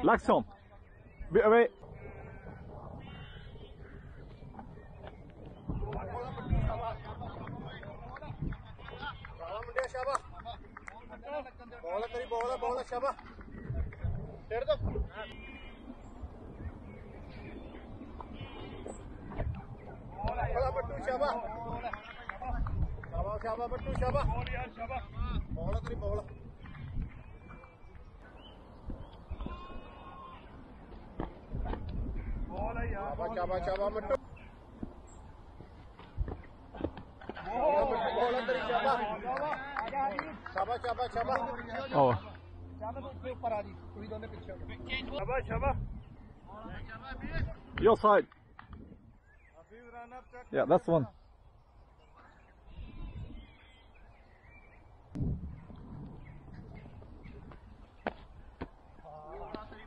Laxholm. Vi, vi. బౌల కరి బౌల బౌల శబా పెడదాం బౌల పట్టు శబా శబా శబా పట్టు శబా బౌల కరి బౌల ਸ਼ਾਬਾ ਸ਼ਾਬਾ Oh. ਸ਼ਾਬਾ ਤੂੰ ਉੱਪਰ ਆ ਜੀ ਤੁਸੀਂ ਦੋਨੇ ਪਿੱਛੇ ਸ਼ਾਬਾ ਸ਼ਾਬਾ Your side. Hafeez run up ਚੱਕ Yeah, that's the one.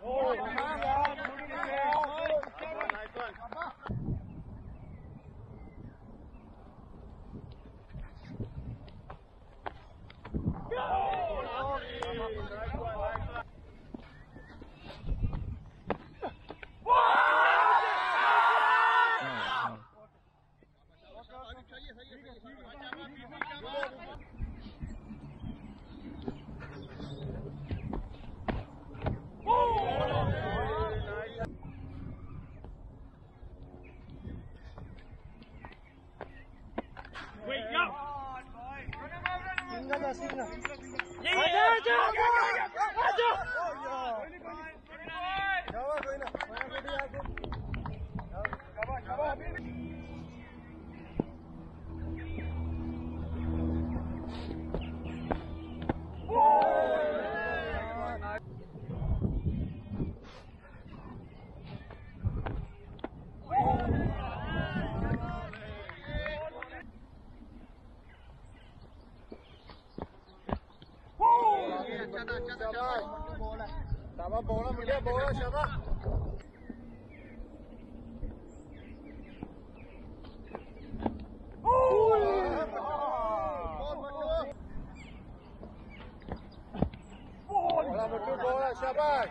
O boa, chama. Bola muito boa, Shabak!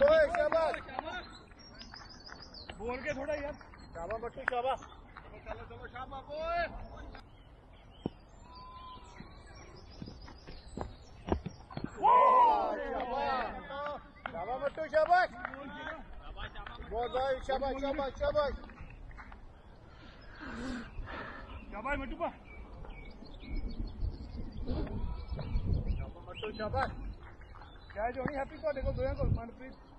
Boa, Shabak! बोल के थोड़ा यार शाबा बट्टू शाबा चलो चलो शाबा बोए Давай, Шабак! Вот, давай, Шабак, Шабак, Шабак! Давай, Матюба! Шабак! Шабак! Шабак! Шабак! Шабак! Шабак! Шабак!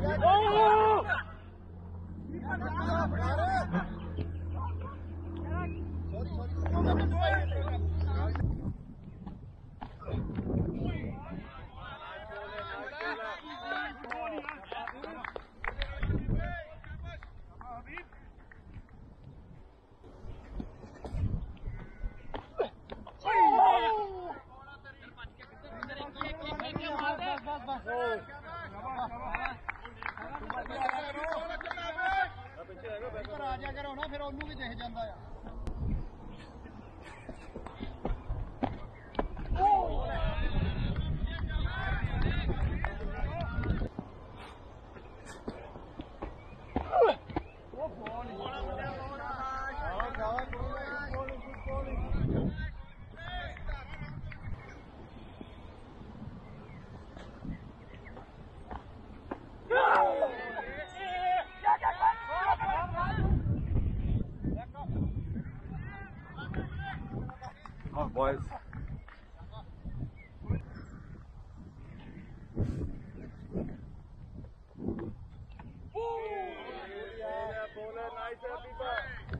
Sorry, sorry. Everybody.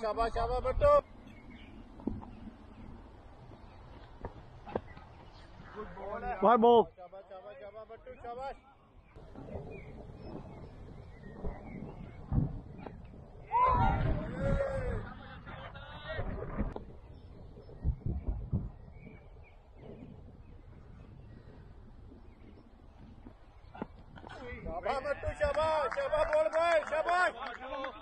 शाबाश शाबाश शाबाश बट्टू बाहर बॉल शाबाश शाबाश शाबाश बट्टू शाबाश। शाबाश बट्टू शाबाश शाबाश बोल भाई शाबाश।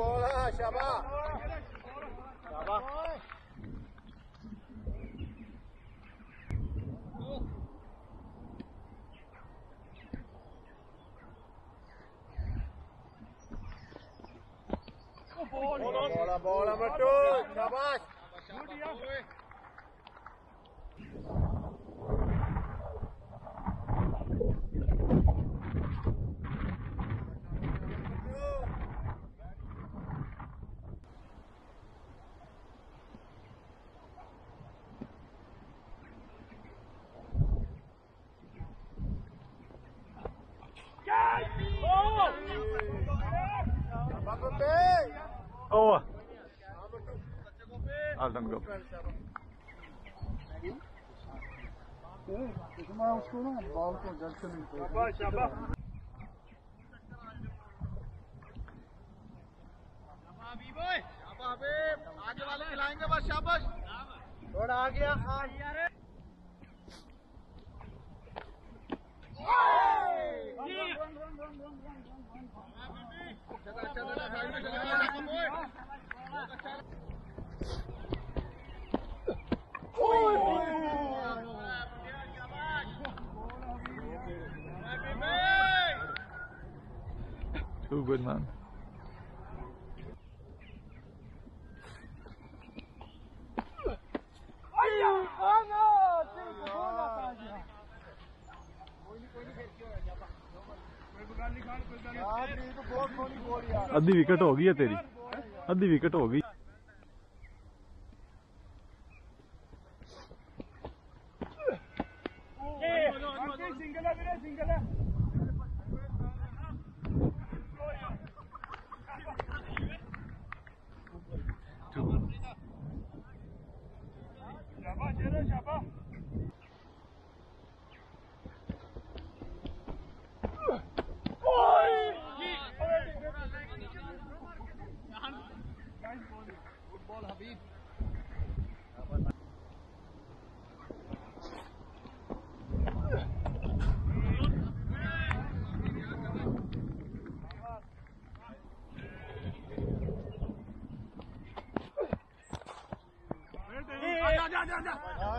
好了，下吧，下吧。不跑你！好了，好了，摩托，下吧。Over. Done go. उसको ना बॉल को जड़ से नहीं ਅੱਧੀ ਵਿਕਟ ਹੋ ਗਈ ਹੈ ਤੇਰੀ। ਅੱਧੀ ਵਿਕਟ ਹੋ ਗਈ। ਸਿੰਗਲ ਹੈ ਵੀਰੇ ਸਿੰਗਲ ਹੈ ਸ਼ਾਬਾਸ਼ ਸ਼ਾਬਾਸ਼।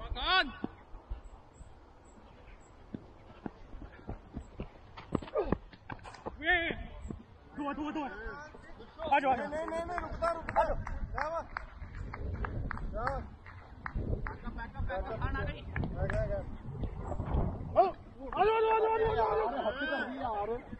Bakan! Weh! Dua, dua, dua. Maju, maju. Nih, nih, nih, rukutan, rukutan. Jangan. Jangan. Backup, backup, backup. Anak ini. Ayo, ayo, ayo, ayo, ayo, ayo.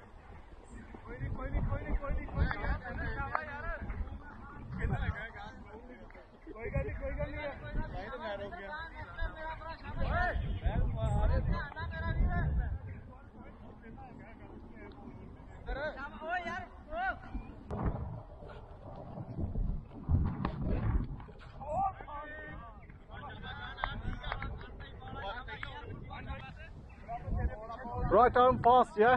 Right arm fast, yeah?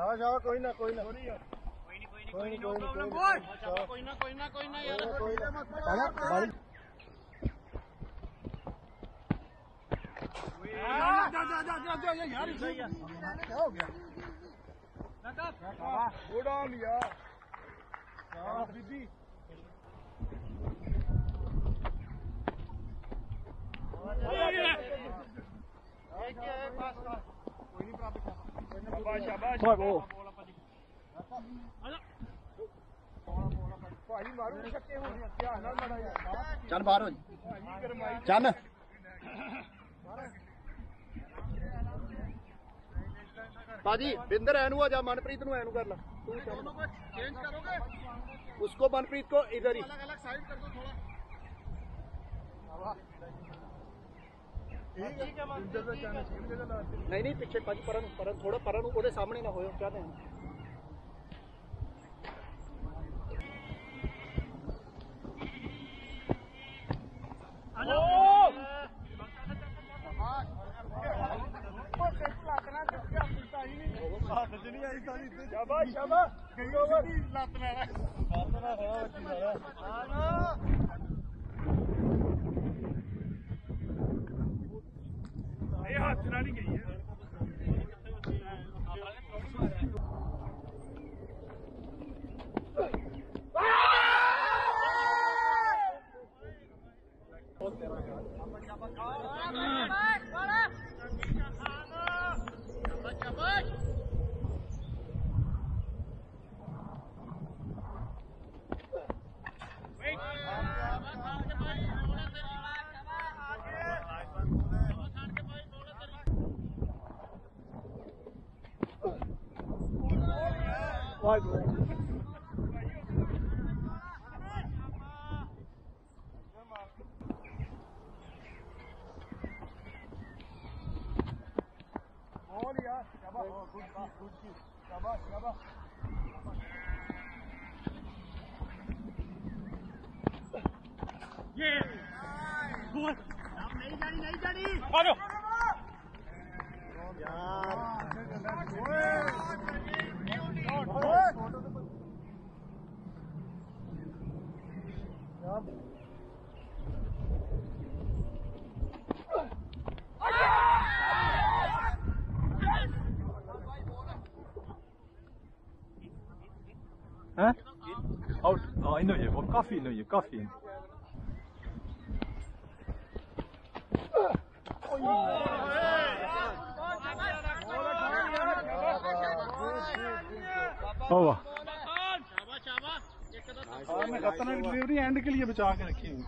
ਹਾਂ ਜਾ ਕੋਈ ਨਾ ਕੋਈ ਨਾ ਕੋਈ ਨਹੀਂ ਕੋਈ ਨਹੀਂ ਕੋਈ ਨਾ ਕੋਈ ਨਾ ਕੋਈ ਨਾ ਯਾਰ ਕੋਈ ਨਾ ਬਾਈ ਜਾ ਜਾ ਜਾ ਜਾ ਯਾਰ ਇਹ ਹੋ ਗਿਆ ਨਕਾ ਗੋਡਾ ਲਿਆ ਆ ਬੀਬੀ ਕੋਈ ਨਹੀਂ ਪ੍ਰਾਪਤ ਭਾਜੀ ਮਾਰੂ ਛੱਕੇ ਹੁਣ ਧਿਆਨ ਨਾਲ ਮੜਾ ਯਾਰ ਚੱਲ ਬਾਹਰ ਹੋ ਭਾਜੀ ਗਰਮਾਈ ਚੱਲ ਬਾਜੀ ਬਿੰਦਰ ਐਨੂੰ ਆ ਜਾ ਮਨਪ੍ਰੀਤ ਨੂੰ ਐਨੂੰ ਕਰ ਲਾ ਤੂੰ ਦੋਨੋਂ को चेंज करोगे उसको मनप्रीत को इधर ही अलग अलग साइड कर दो थोड़ा ਨਹੀਂ ਨਹੀਂ ਪਿੱਛੇ ਪੰਜ ਪਰਨ ਪਰਨ ਥੋੜਾ ਪਰਨ ਨੂੰ ਉਹਦੇ ਸਾਹਮਣੇ ਨਾ ਹੋਇਓ ਚਾਹਦੇ ਹਾਂ ਸ਼ਾਬਾਸ਼ ਸ਼ਾਬਾਸ਼ ਗਈ ਓਵਰ ਲੱਤ ਲੈਣਾ ਲੱਤ ਨਾ ਹੋਇਆ ਵੱਜੀ ਸਾਰਾ ਇਹ ਹੱਥ ਨਾਲ ਹੀ ਗਈ ਹੈ। Oh, और मैं खतरनाक डिलीवरी एंड के लिए बचा के रखी हूँ।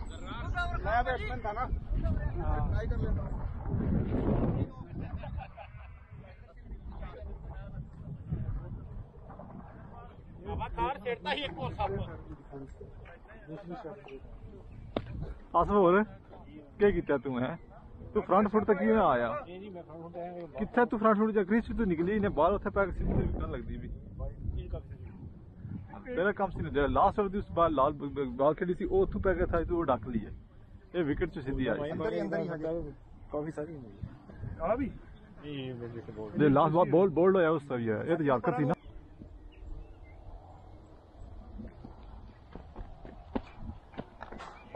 ਅਸਵੋਰ ਕੀ ਕੀਤਾ ਤੂੰ ਹੈ? ਤੂੰ ਫਰੰਟ ਫੁੱਟ ਤੇ ਕਿਵੇਂ ਆਇਆ? ਜੀ ਮੈਂ ਫਰੰਟ ਤੂੰ ਫਰੰਟ ਫੁੱਟ ਚੱਕਰੀ ਸੀ? ਤੂੰ ਨਿਕਲੀ ਨੇ ਬਾਹਰ ਉੱਥੇ ਪੈ ਕੇ ਸਿੱਧੀ ਨਿਕਲਣ ਲੱਗਦੀ ਵੀ। ਤੇਰਾ ਕੰਮ ਸੀ ਨਾ ਲਾਸਟ ਓਵਰ ਦੀ ਬਾਲ ਲਾਲ ਬਾਲ ਖੇਡੀ ਸੀ ਉਹ ਉੱਥੋਂ ਪੈ ਗਿਆ ਥਾ ਤੂੰ ਡੱਕ ਲਈ ਇਹ ਵਿਕਟ ਚ ਸਿੱਧੀ ਆਈ। ਕਾਫੀ ਸਾਰੀ। ਆਲਾ ਵੀ? ਇਹ ਬੋਲ ਬੋਲ ਹੋਇਆ ਉਸ ਤਰ੍ਹਾਂ ਇਹ ਤਾਂ ਯਾਰ ਕਰਤੀ ਨਾ।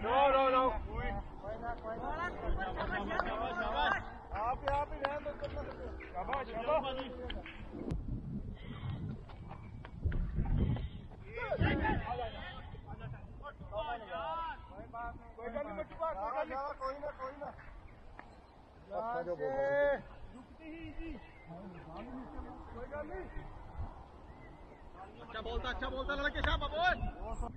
नो नो नो आप आप ही शाबाश शाबाश कोई ना अच्छा नहीं अच्छा बोलता अच्छा बोलता, लड़के शाह बोल।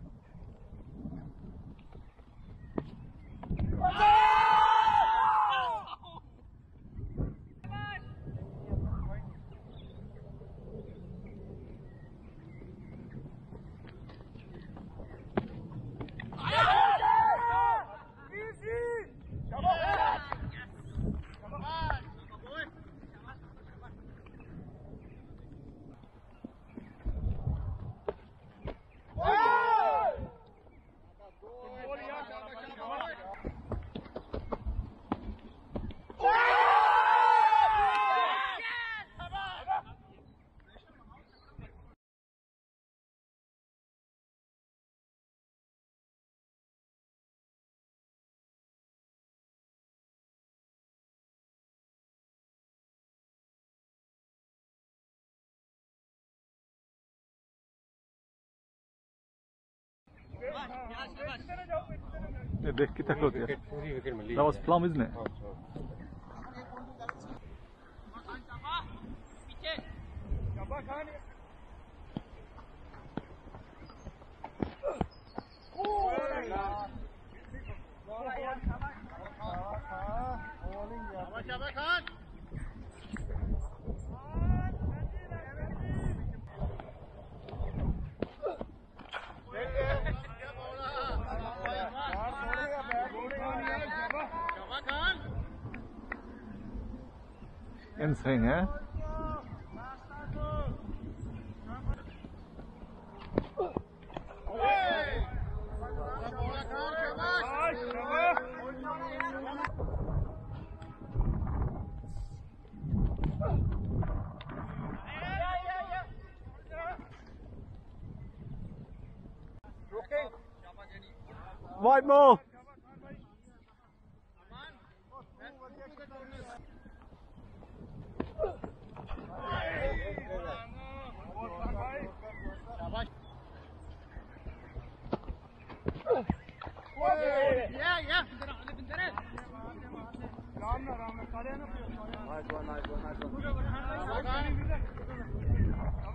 देख कितना क्लोज है that was plum isn't it Thing, eh?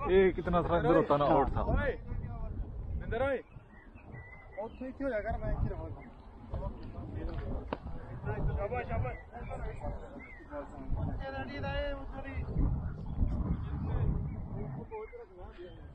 ਇਹ ਕਿਤਨਾ ਸਾਰਾ ਅੰਦਰ ਹੋਤਾ ਨਾ ਆਊਟ था ਮਿੰਦਰ ਓਏ ਉੱਥੇ ਕਿਉਂ ਹੋਇਆ ਕਰ ਮੈਂ ਇੱਥੇ ਰਹਾਂਗਾ ਸ਼ਾਬਾਸ਼ ਸ਼ਾਬਾਸ਼ ਤੇਰਾ ਨਹੀਂ ਦਾ ਇਹ ਉੱਥੇ ਨਹੀਂ ਉਹ ਕੋਚ ਰੱਖਣਾ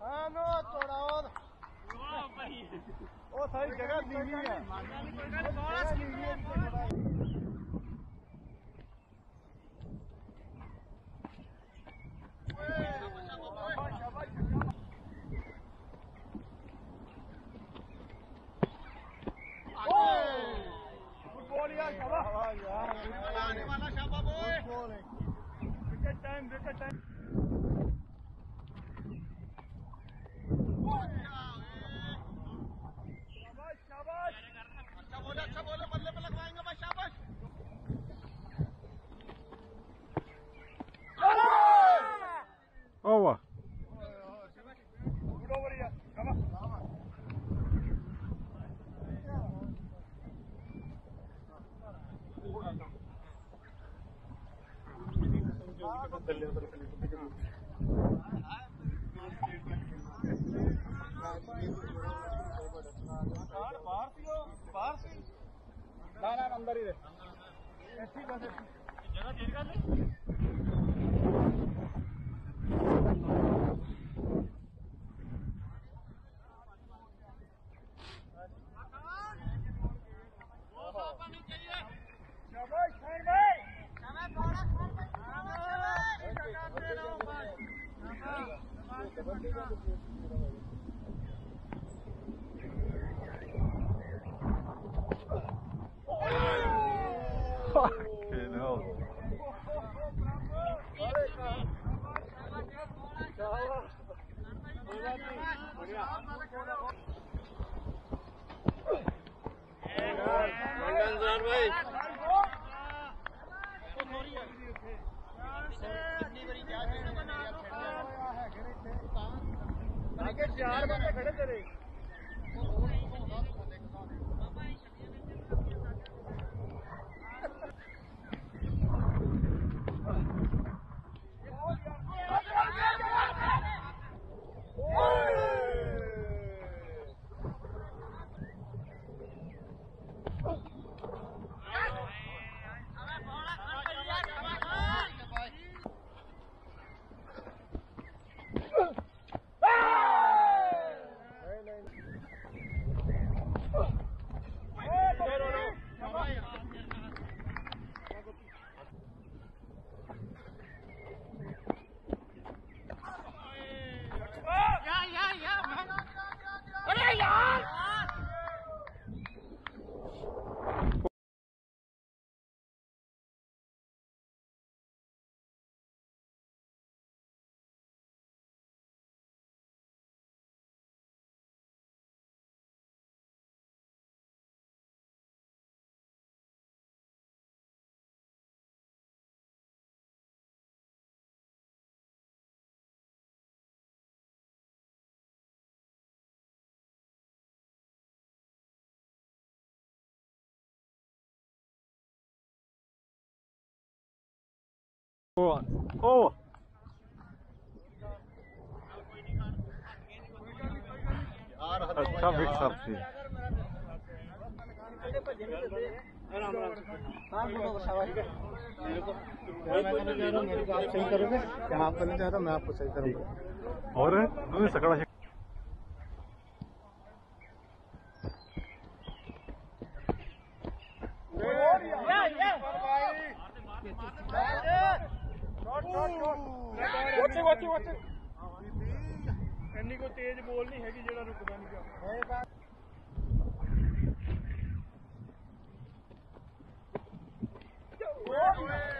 हाँ नो थोड़ा और ओ सही जगह नीली है थोड़ा नीली है time, break a time. Fucking hell. चार बंदे खड़े तेरे हद अच्छा मिक्स अप थी सही करोगे क्या watch it, watch it, watch it. ਇੰਨੀ ਕੋ ਤੇਜ਼ ਬੋਲ ਨਹੀਂ ਹੈਗੀ ਜਿਹੜਾ ਰੁਕਦਾ ਨਹੀਂ ਪਿਆ ਓਏ ਓਏ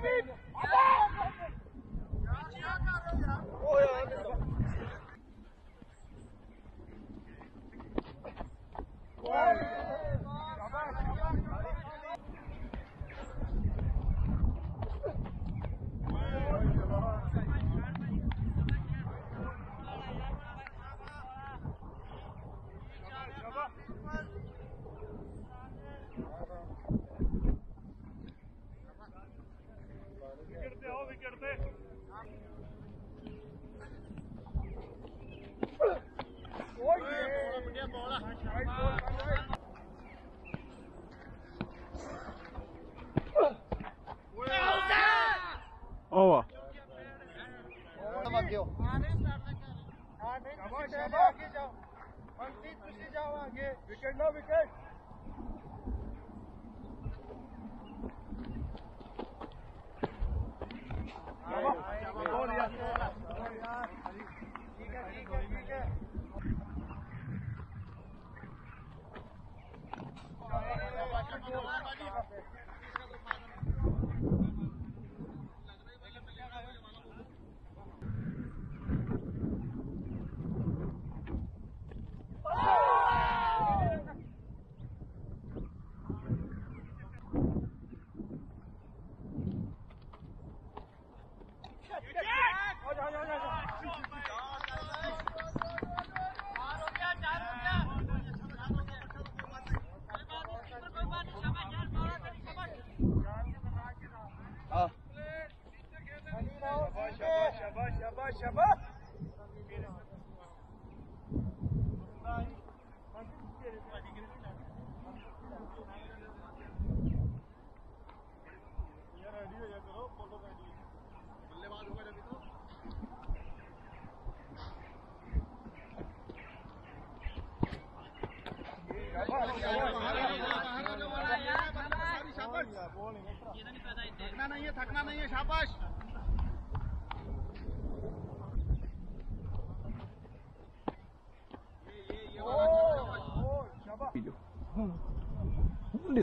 coming!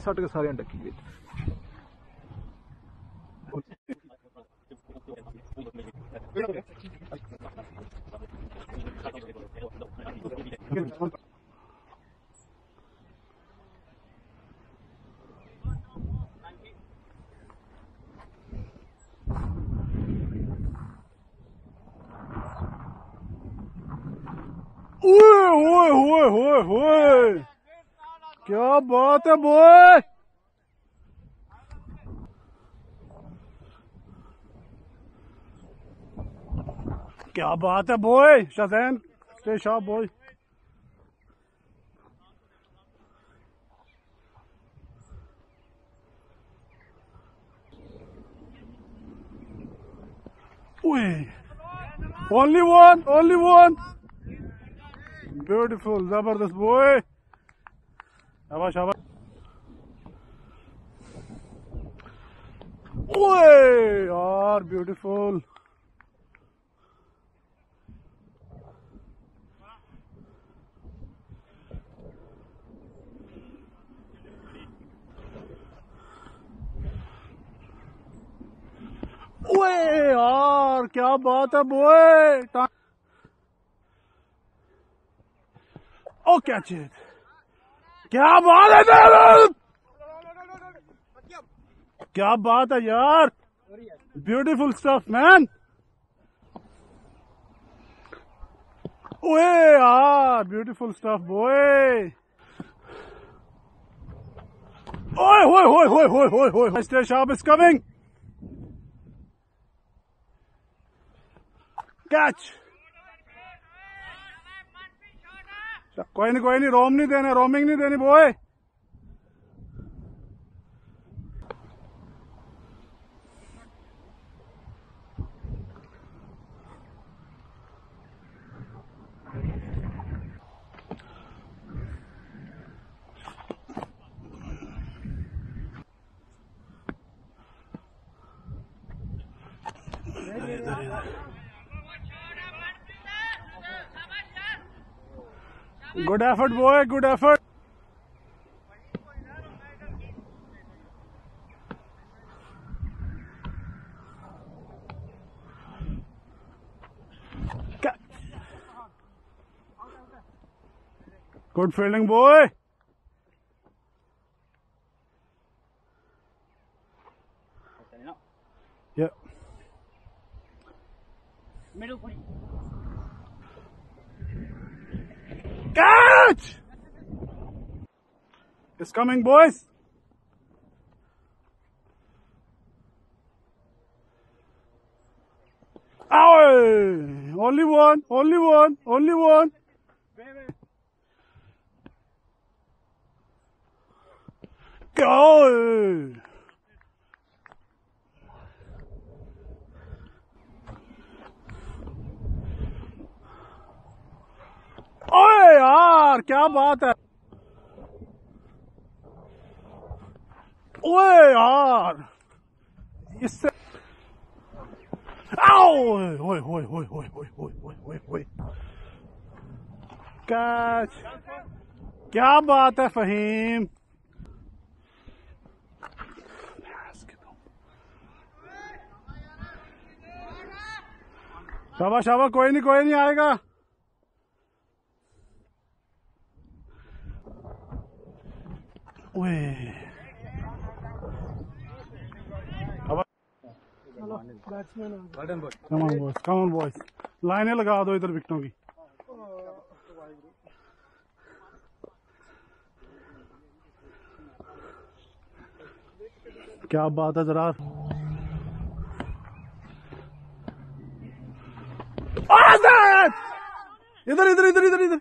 ਸੱਟ ਕੇ ਸਾਰਿਆਂ ਡੱਕੀ ਵਿੱਚ Oi, oi, oi, oi, oi! क्या बात है बॉय क्या बात है boy शजैन sharp boy Only one, only one. Beautiful, Zabardast boy. शाबाश शाबाश ओए यार ब्यूटीफुल ओए यार क्या बात है बॉय ओ कैच इट क्या बात है डेविड क्या बात है यार ब्यूटीफुल स्टफ मैन ओए यार ब्यूटीफुल स्टफ बॉय ओए होए होए होए होए होए होए mister Sharp is coming catch कोई नहीं कोई नहीं रोम नहीं देने रोमिंग नहीं देनी boy Good effort, boy. Good effort. Good feeling, boy. coming, boys. Ow! Only one, only one, only one. Go! ओए यार क्या बात है ओए यार इससे ओए कैच क्या बात है फहीम शाबाश शाबाश कोई नहीं कोई नहीं आएगा ओए come boys come on boys लाइनें लगा दो इधर विकेटों की। क्या बात है जरा? इधर इधर इधर इधर इधर।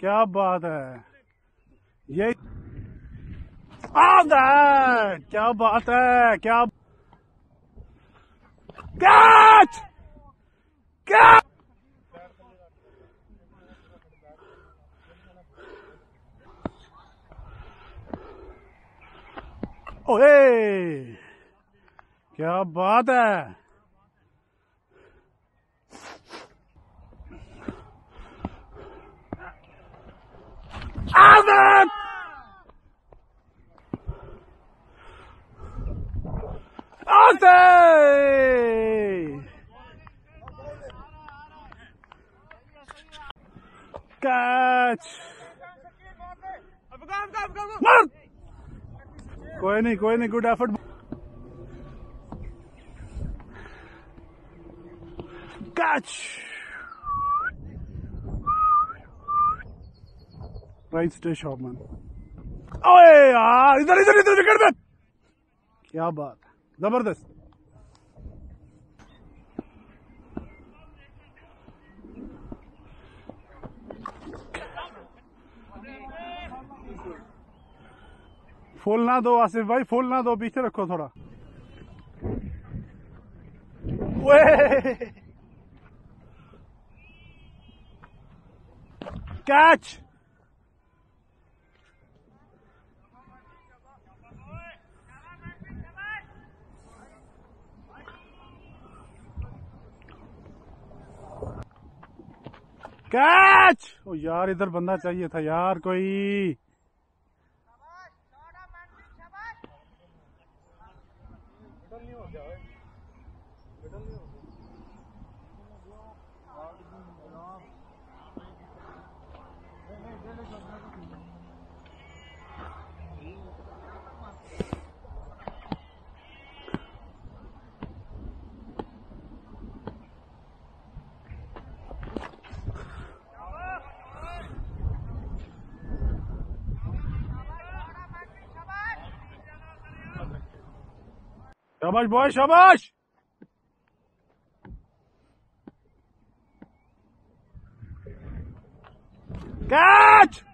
क्या बात है? ये आधा क्या बात है? क्या Catch! Catch! ओए क्या बात है Albert! Catch! मार कोई नहीं कोई नहीं good effort catch right stay शॉपमैन ओए यार, इधर इधर इधर विकेट पे क्या बात? ज़बरदस्त। फुल ना दो आसिफ भाई फुल ना दो पीछे रखो थोड़ा। कैच! कैच ओ यार इधर बंदा चाहिए था यार कोई। Şabaş boy şabaş. Kaç!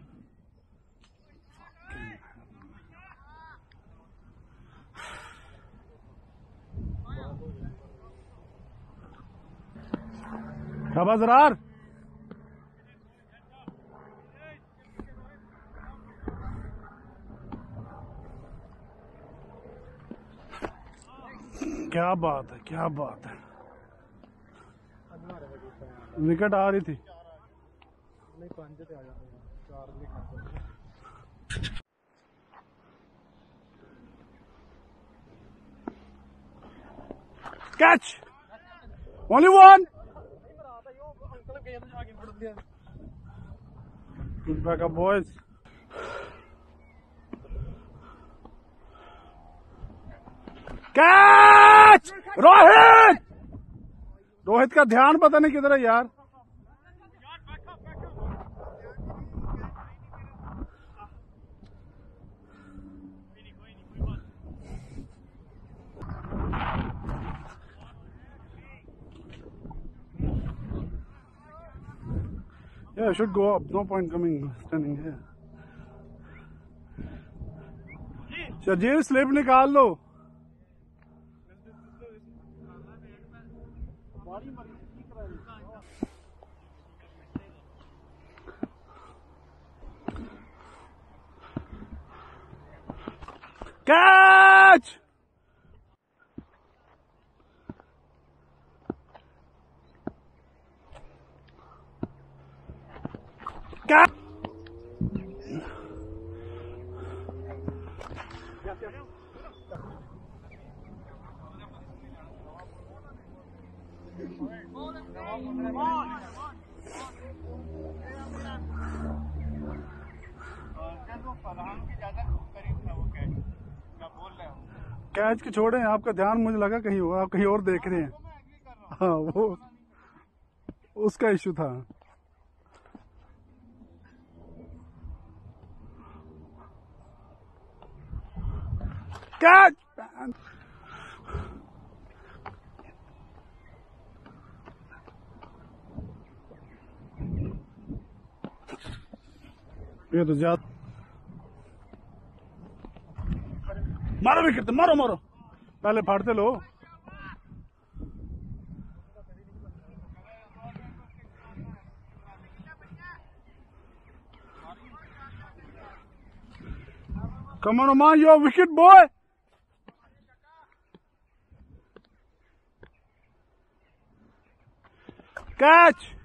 Şabaz zarar. क्या बात है क्या बात है। विकेट आ रही थी। Catch only one boys catch Rohit Rohit का ध्यान पता नहीं किधर है यार Yeah, I should go up. No point coming standing here. शजीर स्लिप निकाल लो Catch! Catch! Vamos, कैच के छोड़े, आपका ध्यान मुझे लगा कहीं होगा आप कहीं और देख रहे हैं। हाँ वो उसका इशू था। कैच! ये तो ज़्यादा मारो भी कितने मारो मारो। पहले फाड़ते लो। कमर माँ यो विकेट बॉय कैच